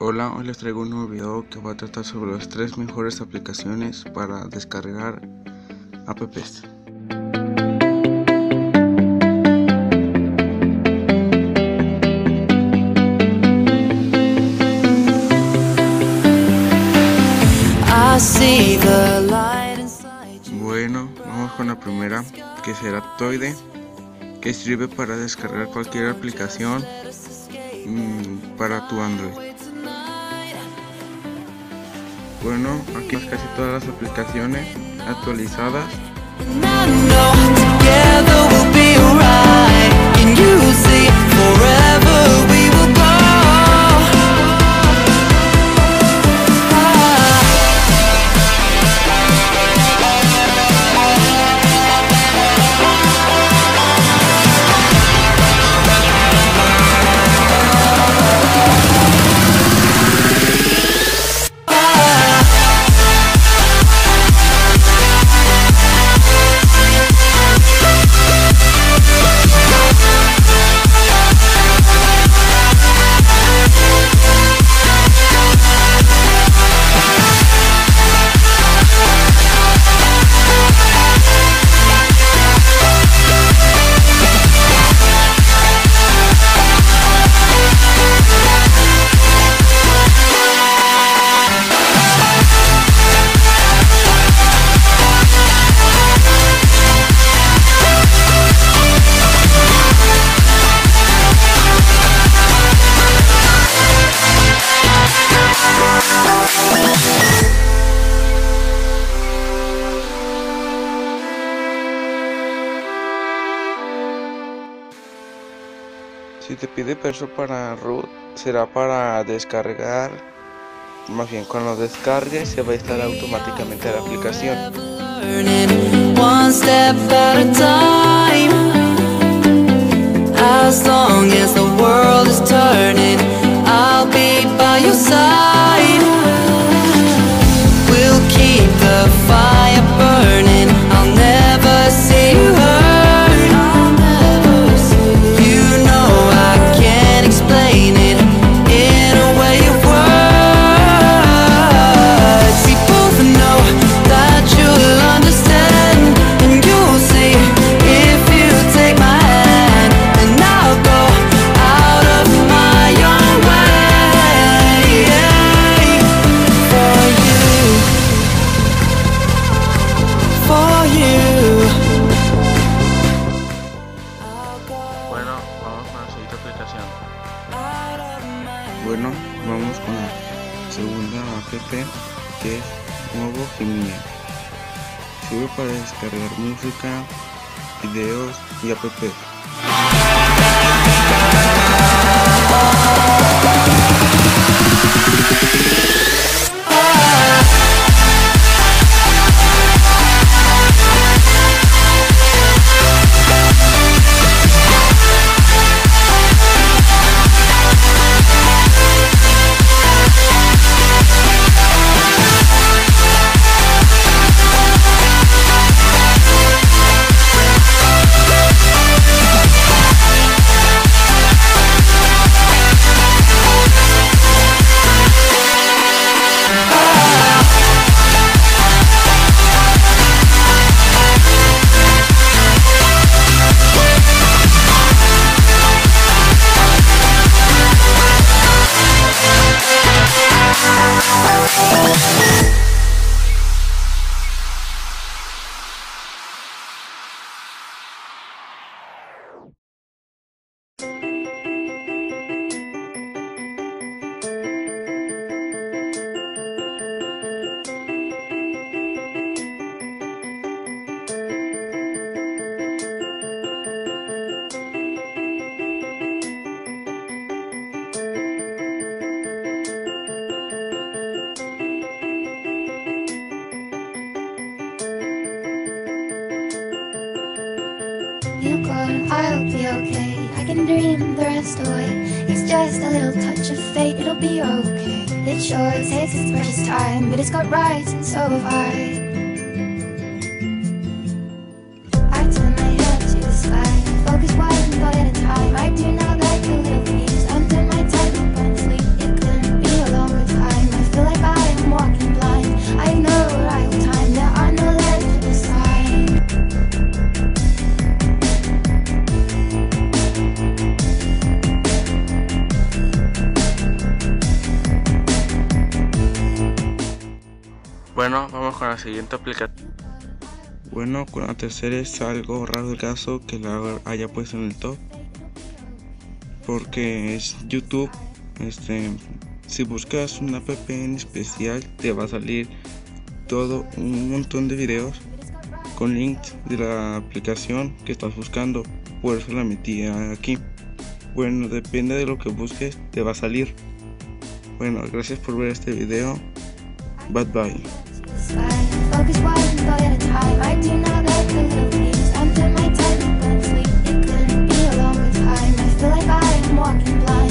Hola, hoy les traigo un nuevo video que va a tratar sobre las tres mejores aplicaciones para descargar apps. Bueno, vamos con la primera, que será Toide, que sirve para descargar cualquier aplicación mm, para tu Android. Bueno, aquí casi todas las aplicaciones actualizadas. Si te pide perso para root, será para descargar. Más bien, cuando descargues, se va a instalar automáticamente la aplicación. Bueno, vamos con la segunda app que es Movo Gemini. Sirve para descargar música, videos y apps. Be okay. I can dream the rest away. It's just a little touch of fate, it'll be okay. It sure takes its precious time, but it's got rights, and so have I. siguiente aplicación. Bueno, con la tercera es algo raro el caso que la haya puesto en el top. Porque es YouTube. Este, si buscas una app en especial, te va a salir todo un montón de videos con links de la aplicación que estás buscando. Por eso la metí aquí. Bueno, depende de lo que busques, te va a salir. Bueno, gracias por ver este video. Bye bye. walking blind.